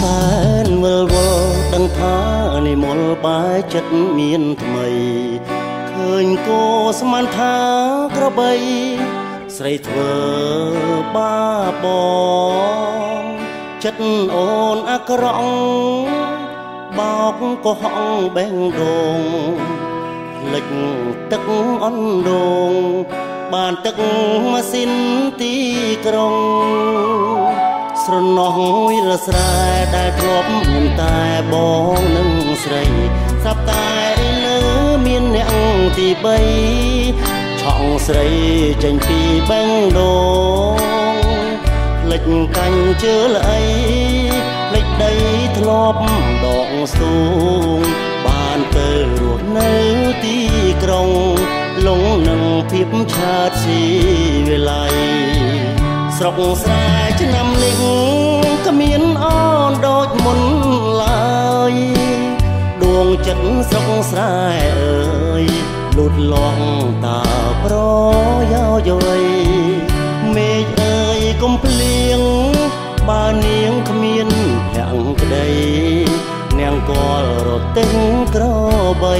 សែនវិលវល់ដឹងថានិមលបែចិត្តមានថ្មីឃើញគោស្មានថាក្របី ស្រីធ្វើបាបងចិត្តអូនអាក្រក់បោកកុហកបេះដូងលិចទឹកអន់ដងបានទឹកម៉ាស៊ីនទីក្រុង ស្រណោះវិរស្រែដែលធ្លាប់មានតែបងនិងស្រីស្រាប់តែលើមានអ្នកទី3ឆក់ស្រីចេញពីបេះដូងលិចកាញ់ជើលអីលិចដីធ្លាប់ដងស្ទូងបានទៅរស់នៅទីក្រុងលងនឹងភាពឆាតស៊ីវិល័យ ស្រុកស្រែឆ្នាំនេះគ្មានអូនដូចមុនឡើយដួងចិត្តស្រុកស្រែអើយលូតលាស់តាប្រយោយយមេឃអើយកុំភ្លៀងបើនាងគ្មានភក្តីនាងគាល់រទេះក្របី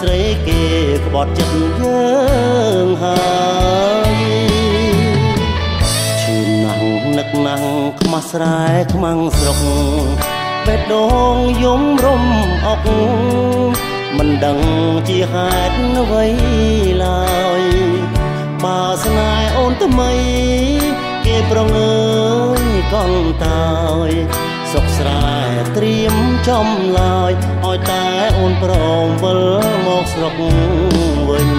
ស្រីគេក្បត់ចិត្តយើងហើយ ណាស់នឹកណាស់ខ្មាស់ស្រែខ្មាំងស្រុកបេះដូងយំរំអុកមិនដឹងជាហេតុអ្វីឡើយបើស្នេហ៍អូនថ្មី គេប្រងើយកង់តើយសុកស្រែត្រៀមចំឡើយឲ្យតែអូនព្រមវិលមកស្រុកវិញ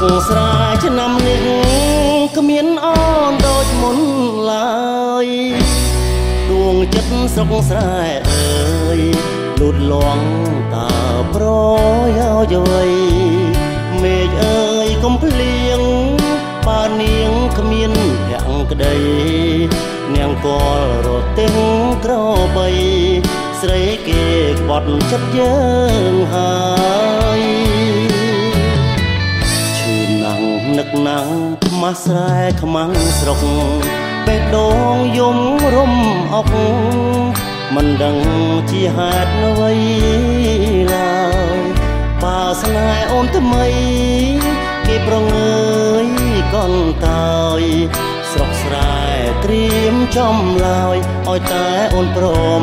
កស្រែឆ្នាំនេះគ្មានអូនដូចមុនឡើយដួងចិត្តស្រុកស្រែអើយលូតលាស់តាប្រយោយវ័យមេឃអើយកុំភ្លៀងបើនាងគ្មានភក្តីនាងគាល់រទេះក្របីស្រីគេក្បត់ចិត្តយើងហើ ស្រែខ្មាំងស្រុកបេះដូងយំរំអុកមិនដឹងជាហេតុអ្វីឡើយបើស្នេហ៍អូនថ្មីគេប្រងើយកនតើយស្រុកស្រែត្រៀមចំឡើយឲ្យតែអូនព្រម